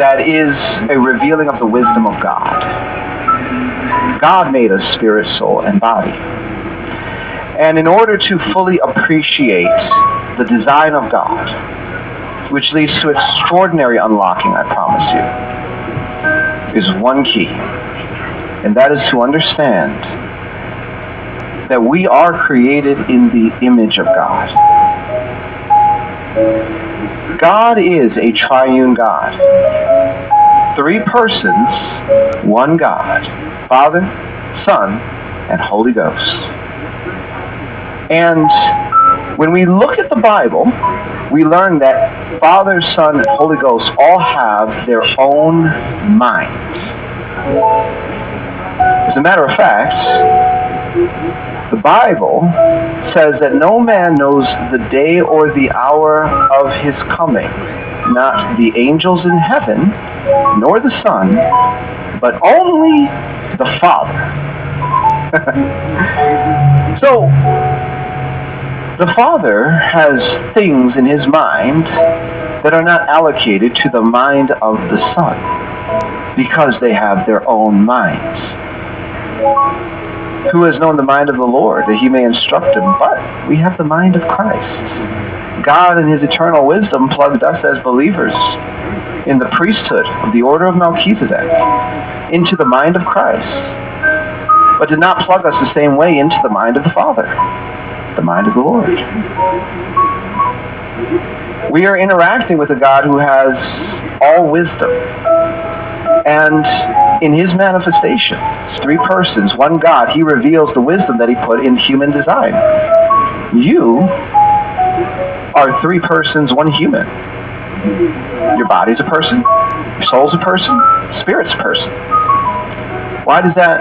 that is a revealing of the wisdom of God. God made us spirit, soul, and body. And in order to fully appreciate the design of God, which leads to extraordinary unlocking, I promise you, is one key. And that is to understand that we are created in the image of God. God is a triune God. Three persons, one God. Father, Son, and Holy Ghost. And when we look at the Bible, we learn that Father, Son, and Holy Ghost all have their own minds. As a matter of fact, the Bible says that no man knows the day or the hour of his coming, not the angels in heaven, nor the Son, but only the Father. so, the Father has things in his mind that are not allocated to the mind of the Son because they have their own minds. Who has known the mind of the Lord that he may instruct him? But we have the mind of Christ. God, in his eternal wisdom, plugged us as believers in the priesthood of the order of Melchizedek into the mind of Christ, but did not plug us the same way into the mind of the Father the mind of the Lord. We are interacting with a God who has all wisdom. And in his manifestation, three persons, one God, he reveals the wisdom that he put in human design. You are three persons, one human. Your body's a person, your soul's a person, spirit's a person. Why does that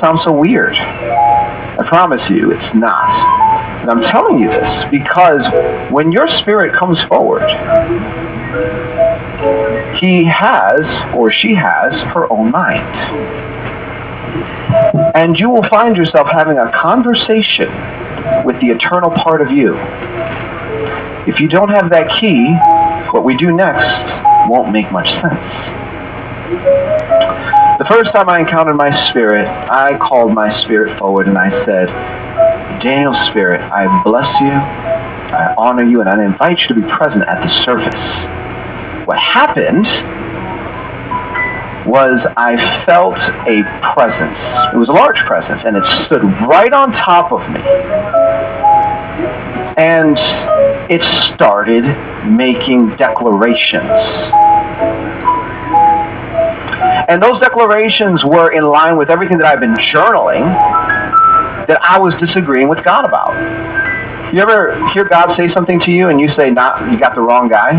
sound so weird? I promise you, it's not. And I'm telling you this because when your spirit comes forward, he has or she has her own mind. And you will find yourself having a conversation with the eternal part of you. If you don't have that key, what we do next won't make much sense. The first time I encountered my spirit, I called my spirit forward and I said, Daniel Spirit, I bless you, I honor you, and I invite you to be present at the service. What happened was I felt a presence. It was a large presence, and it stood right on top of me. And it started making declarations and those declarations were in line with everything that I've been journaling that I was disagreeing with God about. You ever hear God say something to you and you say, "Not, you got the wrong guy"?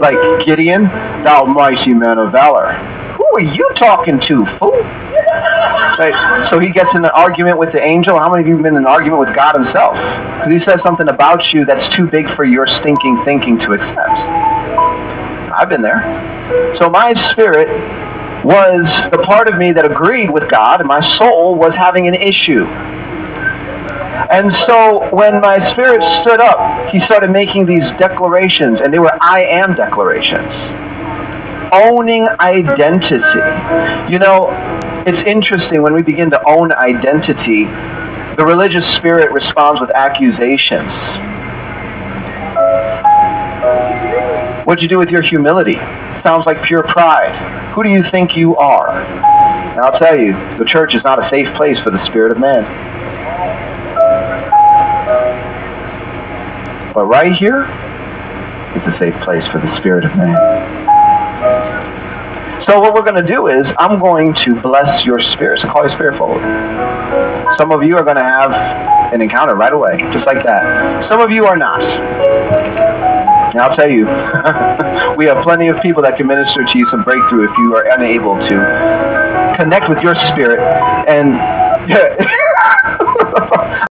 Like Gideon, thou mighty man of valor. Who are you talking to, fool? Right. So he gets in an argument with the angel. How many of you have been in an argument with God himself? Because he says something about you that's too big for your stinking thinking to accept. I've been there. So my spirit was the part of me that agreed with God, and my soul was having an issue. And so when my spirit stood up, he started making these declarations, and they were I am declarations. Owning identity. You know, it's interesting when we begin to own identity, the religious spirit responds with accusations. What'd you do with your humility? Sounds like pure pride. Who do you think you are? And I'll tell you, the church is not a safe place for the spirit of man. But right here, it's a safe place for the spirit of man. So what we're going to do is, I'm going to bless your spirit. So call your spirit forward. Some of you are going to have an encounter right away, just like that. Some of you are not. And I'll tell you, we have plenty of people that can minister to you some breakthrough if you are unable to connect with your spirit and